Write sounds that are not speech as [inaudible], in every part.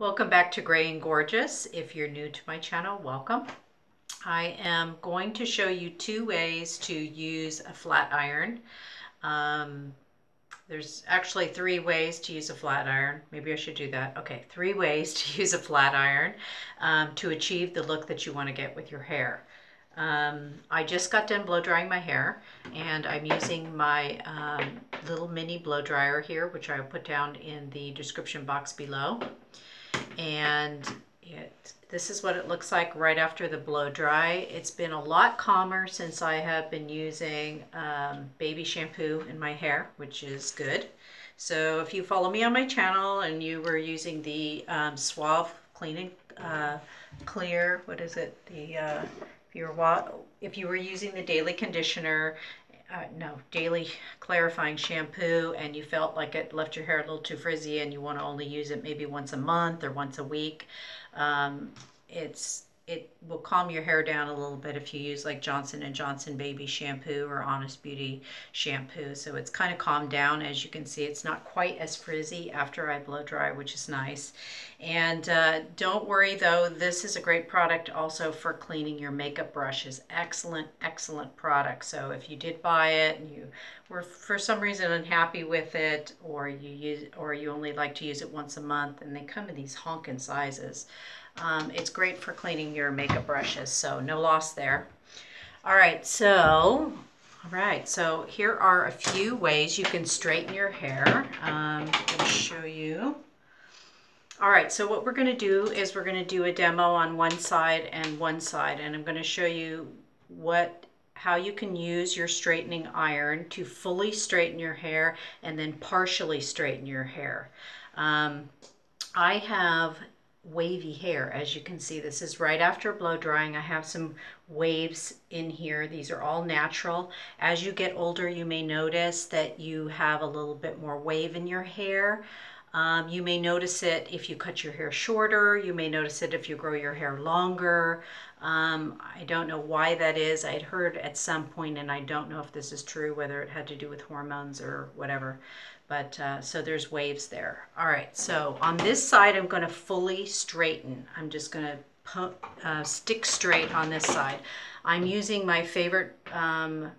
Welcome back to Gray and Gorgeous. If you're new to my channel, welcome. I am going to show you two ways to use a flat iron. Um, there's actually three ways to use a flat iron. Maybe I should do that. Okay, three ways to [laughs] use a flat iron um, to achieve the look that you want to get with your hair. Um, I just got done blow drying my hair and I'm using my um, little mini blow dryer here, which I will put down in the description box below and it this is what it looks like right after the blow dry. It's been a lot calmer since I have been using um, baby shampoo in my hair, which is good. So if you follow me on my channel and you were using the um, Suave Cleaning uh, Clear, what is it? The uh, if you if you were using the daily conditioner uh, no, daily clarifying shampoo and you felt like it left your hair a little too frizzy and you want to only use it maybe once a month or once a week, um, it's it will calm your hair down a little bit if you use like Johnson & Johnson baby shampoo or Honest Beauty shampoo. So it's kind of calmed down. As you can see, it's not quite as frizzy after I blow dry, which is nice. And uh, don't worry though, this is a great product also for cleaning your makeup brushes. Excellent, excellent product. So if you did buy it and you were for some reason unhappy with it or you use or you only like to use it once a month and they come in these honking sizes. Um, it's great for cleaning your makeup brushes, so no loss there. All right, so, all right, so here are a few ways you can straighten your hair. Um, I'm gonna show you. All right, so what we're gonna do is we're gonna do a demo on one side and one side, and I'm gonna show you what how you can use your straightening iron to fully straighten your hair and then partially straighten your hair. Um, I have wavy hair. As you can see, this is right after blow drying. I have some waves in here. These are all natural. As you get older, you may notice that you have a little bit more wave in your hair. Um, you may notice it if you cut your hair shorter. You may notice it if you grow your hair longer. Um, I don't know why that is. I had heard at some point, and I don't know if this is true, whether it had to do with hormones or whatever. But uh, so there's waves there. All right, so on this side, I'm going to fully straighten. I'm just going to uh, stick straight on this side. I'm using my favorite um,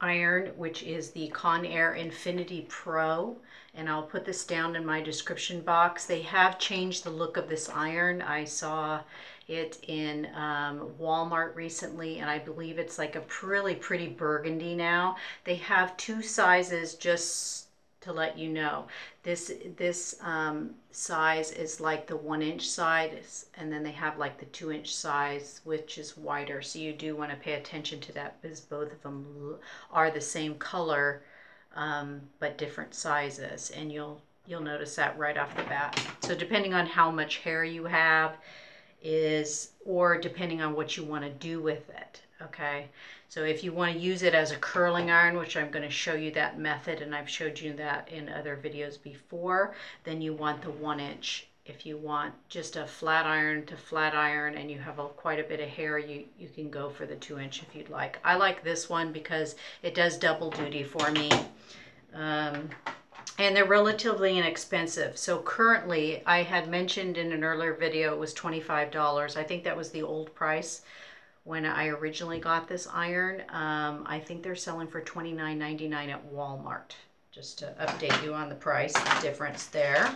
iron, which is the Conair Infinity Pro. And I'll put this down in my description box. They have changed the look of this iron. I saw it in um, Walmart recently, and I believe it's like a really pretty burgundy now. They have two sizes just to let you know. This this um, size is like the one inch size, and then they have like the two inch size, which is wider. So you do want to pay attention to that because both of them are the same color, um, but different sizes, and you'll you'll notice that right off the bat. So depending on how much hair you have, is, or depending on what you want to do with it, okay? So if you want to use it as a curling iron, which I'm going to show you that method, and I've showed you that in other videos before, then you want the one inch. If you want just a flat iron to flat iron and you have a, quite a bit of hair, you, you can go for the two inch if you'd like. I like this one because it does double duty for me. Um, and they're relatively inexpensive. So currently, I had mentioned in an earlier video it was $25. I think that was the old price when I originally got this iron. Um, I think they're selling for $29.99 at Walmart. Just to update you on the price the difference there.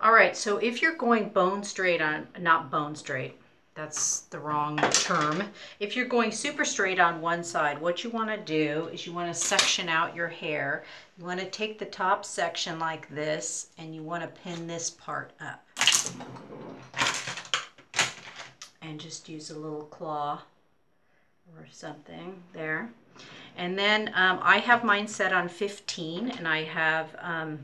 All right, so if you're going bone straight on, not bone straight, that's the wrong term. If you're going super straight on one side, what you want to do is you want to section out your hair. You want to take the top section like this and you want to pin this part up. And just use a little claw or something there. And then um, I have mine set on 15 and I have, um,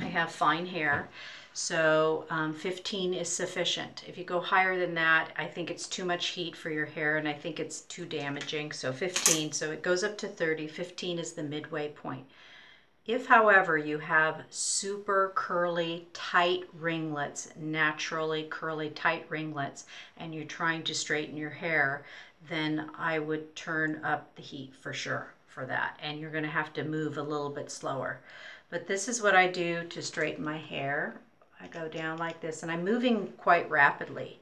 I have fine hair. So um, 15 is sufficient. If you go higher than that, I think it's too much heat for your hair and I think it's too damaging. So 15, so it goes up to 30. 15 is the midway point. If, however, you have super curly, tight ringlets, naturally curly, tight ringlets, and you're trying to straighten your hair, then I would turn up the heat for sure for that. And you're going to have to move a little bit slower. But this is what I do to straighten my hair. I go down like this and I'm moving quite rapidly.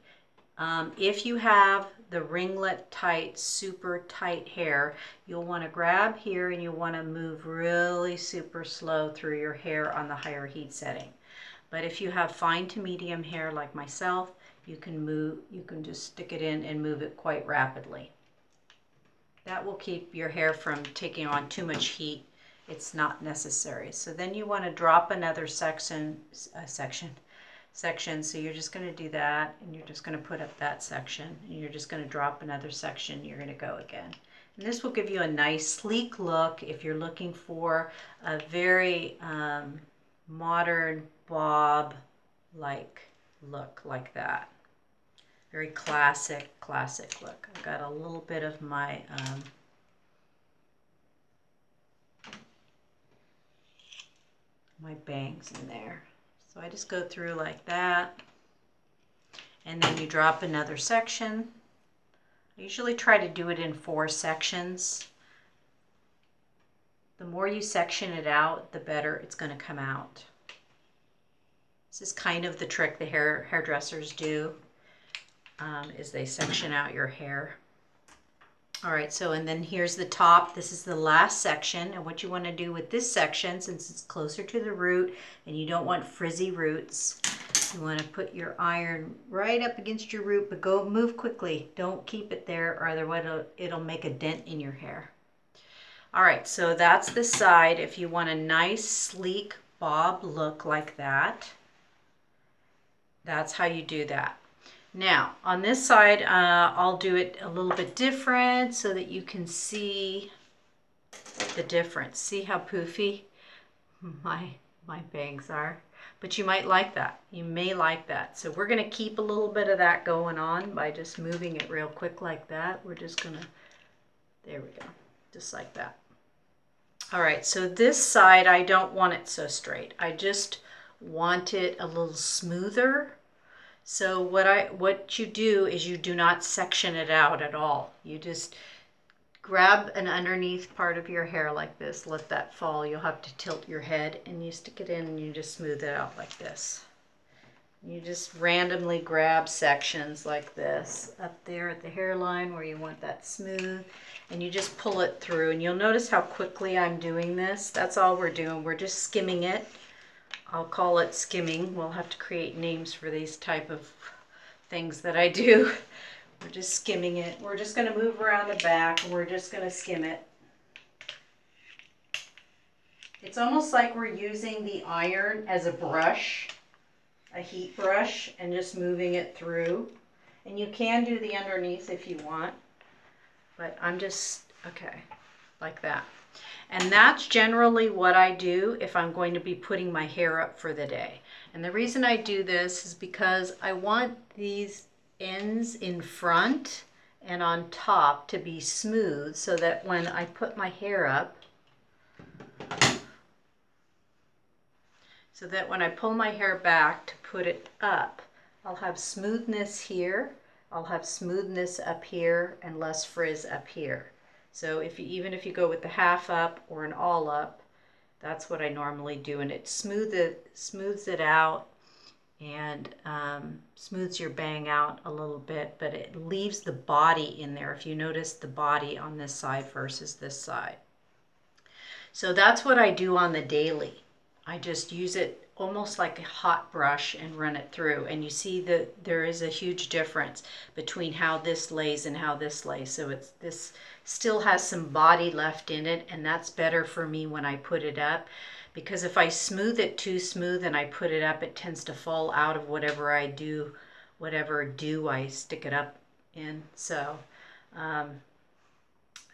Um, if you have the ringlet tight, super tight hair, you'll want to grab here and you'll want to move really super slow through your hair on the higher heat setting. But if you have fine to medium hair like myself, you can move, you can just stick it in and move it quite rapidly. That will keep your hair from taking on too much heat. It's not necessary. So then you want to drop another section, uh, section, section. So you're just going to do that and you're just going to put up that section and you're just going to drop another section. You're going to go again. And this will give you a nice sleek look if you're looking for a very um, modern bob like look like that. Very classic, classic look. I've got a little bit of my um, my bangs in there. So I just go through like that. And then you drop another section. I usually try to do it in four sections. The more you section it out, the better it's going to come out. This is kind of the trick the hair hairdressers do, um, is they section out your hair. All right, so and then here's the top. This is the last section. And what you want to do with this section, since it's closer to the root and you don't want frizzy roots, you want to put your iron right up against your root, but go move quickly. Don't keep it there or otherwise it'll, it'll make a dent in your hair. All right, so that's the side. If you want a nice, sleek bob look like that, that's how you do that. Now, on this side, uh, I'll do it a little bit different so that you can see the difference. See how poofy my, my bangs are? But you might like that. You may like that. So we're going to keep a little bit of that going on by just moving it real quick like that. We're just going to, there we go, just like that. All right, so this side, I don't want it so straight. I just want it a little smoother so what I what you do is you do not section it out at all. You just grab an underneath part of your hair like this, let that fall. You'll have to tilt your head and you stick it in and you just smooth it out like this. You just randomly grab sections like this up there at the hairline where you want that smooth and you just pull it through and you'll notice how quickly I'm doing this. That's all we're doing. We're just skimming it I'll call it skimming. We'll have to create names for these type of things that I do. [laughs] We're just skimming it. We're just going to move around the back. We're just going to skim it. It's almost like we're using the iron as a brush, a heat brush, and just moving it through. And you can do the underneath if you want, but I'm just, okay, like that. And that's generally what I do if I'm going to be putting my hair up for the day. And the reason I do this is because I want these ends in front and on top to be smooth so that when I put my hair up, so that when I pull my hair back to put it up, I'll have smoothness here, I'll have smoothness up here, and less frizz up here. So if you, even if you go with the half up or an all up, that's what I normally do. And it smooth it, smooths it out and um, smooths your bang out a little bit, but it leaves the body in there. If you notice the body on this side versus this side. So that's what I do on the daily. I just use it almost like a hot brush and run it through. And you see that there is a huge difference between how this lays and how this lays. So it's this still has some body left in it and that's better for me when I put it up because if I smooth it too smooth and I put it up it tends to fall out of whatever I do whatever do I stick it up in so um,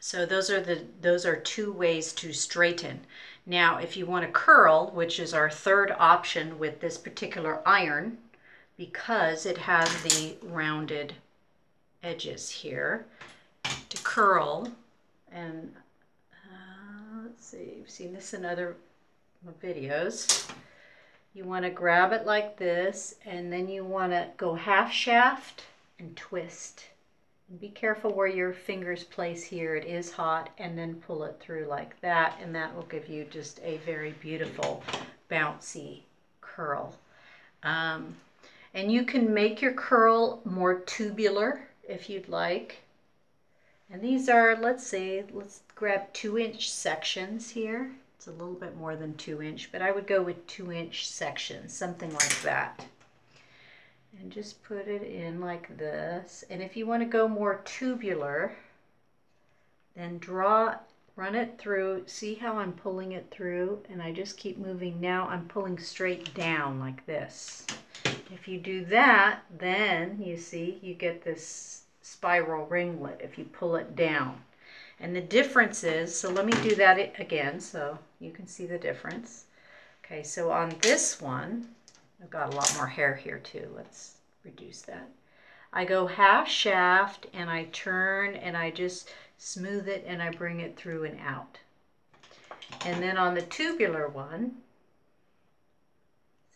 so those are the those are two ways to straighten now if you want to curl which is our third option with this particular iron because it has the rounded edges here to curl. And uh, let's see, you've seen this in other videos. You want to grab it like this and then you want to go half shaft and twist. Be careful where your fingers place here. It is hot and then pull it through like that and that will give you just a very beautiful bouncy curl. Um, and you can make your curl more tubular if you'd like. And these are, let's see, let's grab two inch sections here. It's a little bit more than two inch, but I would go with two inch sections, something like that. And just put it in like this. And if you want to go more tubular, then draw, run it through. See how I'm pulling it through? And I just keep moving. Now I'm pulling straight down like this. If you do that, then you see you get this spiral ringlet if you pull it down. And the difference is, so let me do that again so you can see the difference. Okay, so on this one, I've got a lot more hair here too. Let's reduce that. I go half shaft and I turn and I just smooth it and I bring it through and out. And then on the tubular one,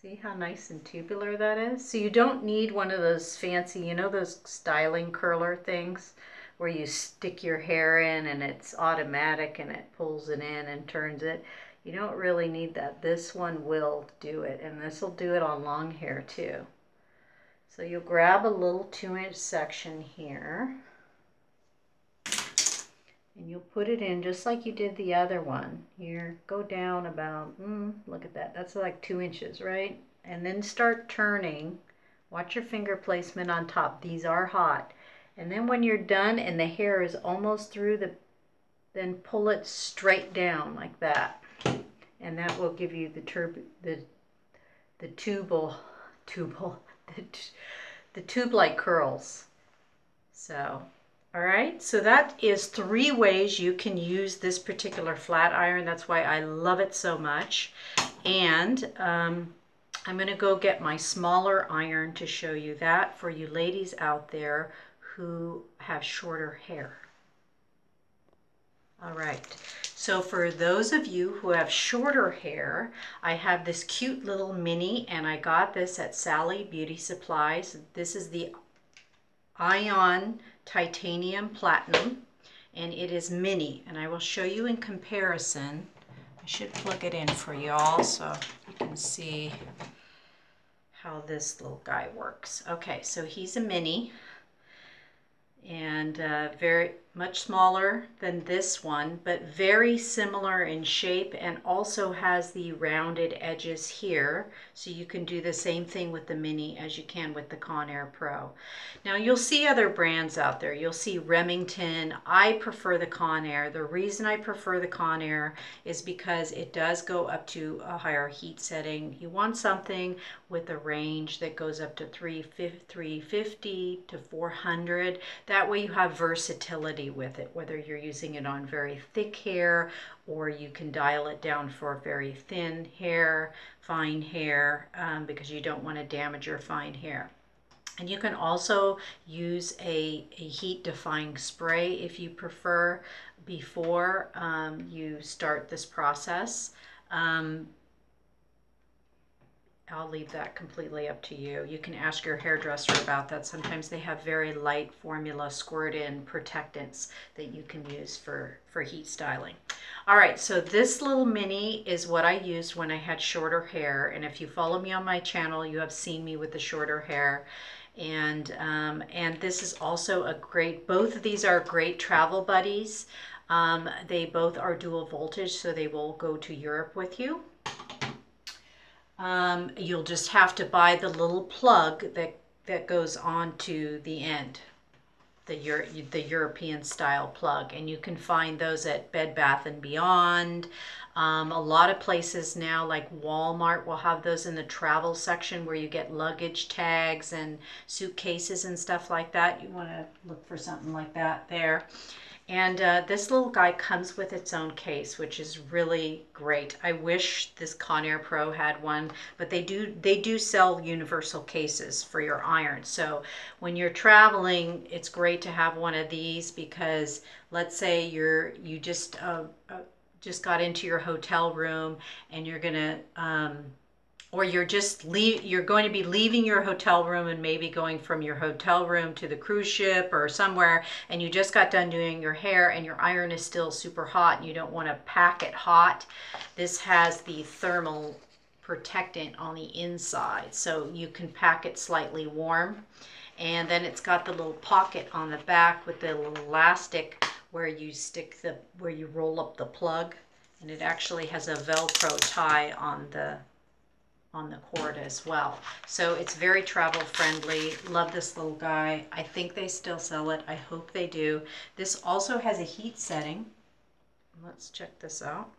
see how nice and tubular that is? So you don't need one of those fancy, you know those styling curler things? where you stick your hair in and it's automatic and it pulls it in and turns it. You don't really need that. This one will do it and this will do it on long hair too. So you'll grab a little two inch section here and you'll put it in just like you did the other one. Here, go down about, mm, look at that, that's like two inches, right? And then start turning. Watch your finger placement on top. These are hot. And then when you're done and the hair is almost through the, then pull it straight down like that. And that will give you the turb, the, the tubal, tubal, [laughs] the, the tube-like curls. So, all right, so that is three ways you can use this particular flat iron. That's why I love it so much. And um, I'm gonna go get my smaller iron to show you that for you ladies out there who have shorter hair. All right, so for those of you who have shorter hair, I have this cute little mini and I got this at Sally Beauty Supplies. This is the Ion Titanium Platinum and it is mini and I will show you in comparison. I should plug it in for y'all so you can see how this little guy works. Okay, so he's a mini and uh, very much smaller than this one, but very similar in shape and also has the rounded edges here. So you can do the same thing with the Mini as you can with the Conair Pro. Now you'll see other brands out there. You'll see Remington. I prefer the Conair. The reason I prefer the Conair is because it does go up to a higher heat setting. You want something with a range that goes up to 350 to 400. That way you have versatility with it, whether you're using it on very thick hair or you can dial it down for very thin hair, fine hair, um, because you don't want to damage your fine hair. And you can also use a, a heat defying spray if you prefer before um, you start this process. Um, I'll leave that completely up to you. You can ask your hairdresser about that. Sometimes they have very light formula squirt in protectants that you can use for, for heat styling. All right, so this little mini is what I used when I had shorter hair. And if you follow me on my channel, you have seen me with the shorter hair. And, um, and this is also a great, both of these are great travel buddies. Um, they both are dual voltage, so they will go to Europe with you. Um, you'll just have to buy the little plug that, that goes on to the end, the, Euro, the European style plug. And you can find those at Bed Bath & Beyond. Um, a lot of places now, like Walmart, will have those in the travel section where you get luggage tags and suitcases and stuff like that. You want to look for something like that there. And uh, this little guy comes with its own case, which is really great. I wish this Conair Pro had one, but they do they do sell universal cases for your iron. So when you're traveling, it's great to have one of these because let's say you're you just uh, uh, just got into your hotel room and you're gonna um, or you're just leave you're going to be leaving your hotel room and maybe going from your hotel room to the cruise ship or somewhere and you just got done doing your hair and your iron is still super hot and you don't want to pack it hot this has the thermal protectant on the inside. So you can pack it slightly warm. And then it's got the little pocket on the back with the elastic where you stick the, where you roll up the plug. And it actually has a Velcro tie on the on the cord as well. So it's very travel friendly. Love this little guy. I think they still sell it. I hope they do. This also has a heat setting. Let's check this out.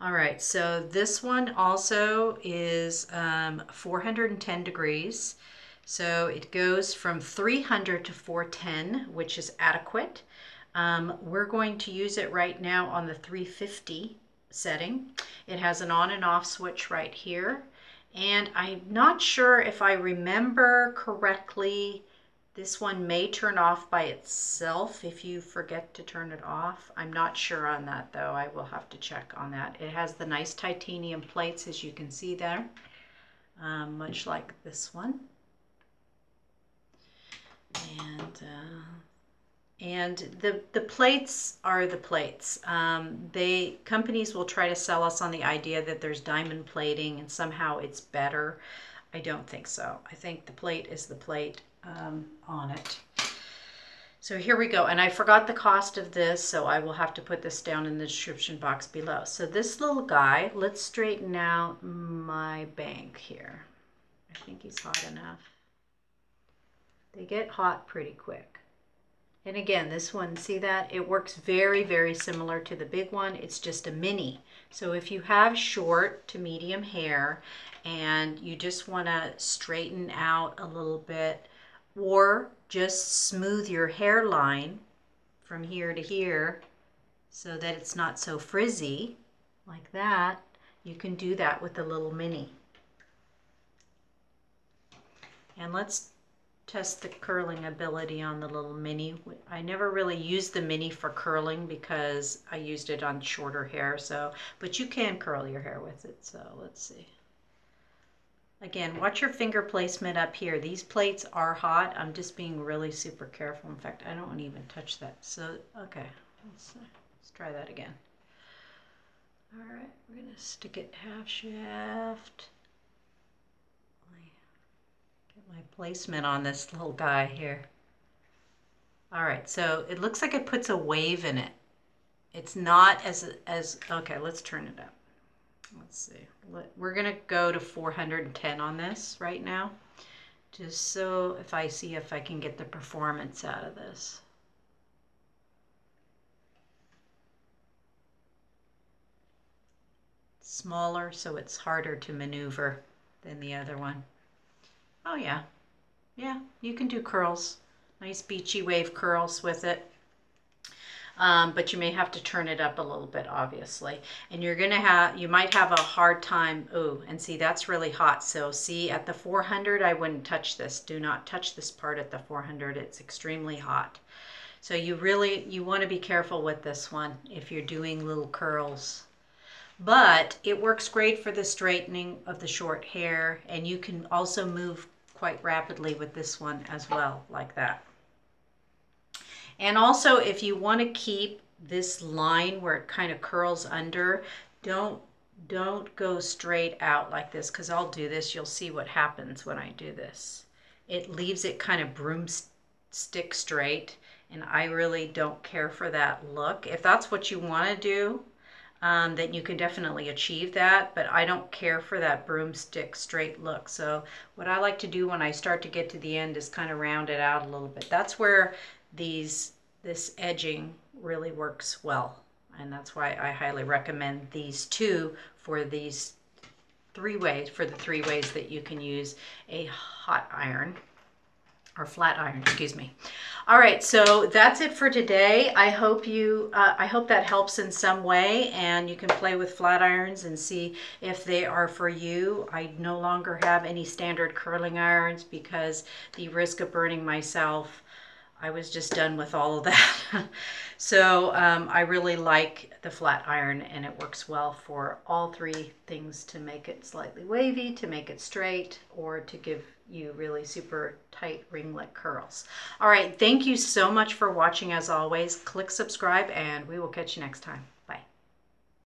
All right, so this one also is um, 410 degrees. So it goes from 300 to 410, which is adequate. Um, we're going to use it right now on the 350 setting. It has an on and off switch right here. And I'm not sure if I remember correctly, this one may turn off by itself if you forget to turn it off. I'm not sure on that though. I will have to check on that. It has the nice titanium plates as you can see there, um, much like this one. And uh, and the the plates are the plates. Um, they companies will try to sell us on the idea that there's diamond plating and somehow it's better. I don't think so. I think the plate is the plate um, on it. So here we go. And I forgot the cost of this, so I will have to put this down in the description box below. So this little guy, let's straighten out my bank here. I think he's hot enough. They get hot pretty quick. And again, this one, see that? It works very, very similar to the big one. It's just a mini. So if you have short to medium hair and you just want to straighten out a little bit or just smooth your hairline from here to here so that it's not so frizzy like that, you can do that with the little mini. And let's test the curling ability on the little mini. I never really used the mini for curling because I used it on shorter hair. So, but you can curl your hair with it. So let's see. Again, watch your finger placement up here. These plates are hot. I'm just being really super careful. In fact, I don't even touch that. So, okay, let's, uh, let's try that again. All right, we're to stick it half shaft my placement on this little guy here. All right, so it looks like it puts a wave in it. It's not as, as okay, let's turn it up. Let's see. We're going to go to 410 on this right now, just so if I see if I can get the performance out of this. Smaller, so it's harder to maneuver than the other one. Oh yeah, yeah, you can do curls. Nice beachy wave curls with it. Um, but you may have to turn it up a little bit, obviously. And you're gonna have, you might have a hard time, oh, and see, that's really hot. So see, at the 400, I wouldn't touch this. Do not touch this part at the 400. It's extremely hot. So you really, you wanna be careful with this one if you're doing little curls but it works great for the straightening of the short hair and you can also move quite rapidly with this one as well like that. And also if you want to keep this line where it kind of curls under don't don't go straight out like this because I'll do this. You'll see what happens when I do this. It leaves it kind of broomstick straight and I really don't care for that look. If that's what you want to do um, then you can definitely achieve that. But I don't care for that broomstick straight look. So what I like to do when I start to get to the end is kind of round it out a little bit. That's where these this edging really works well. And that's why I highly recommend these two for these three ways, for the three ways that you can use a hot iron or flat iron, excuse me. All right, so that's it for today. I hope you, uh, I hope that helps in some way and you can play with flat irons and see if they are for you. I no longer have any standard curling irons because the risk of burning myself, I was just done with all of that. [laughs] so um, I really like the flat iron and it works well for all three things to make it slightly wavy, to make it straight, or to give you really super tight ringlet curls. All right, thank you so much for watching as always. Click subscribe and we will catch you next time.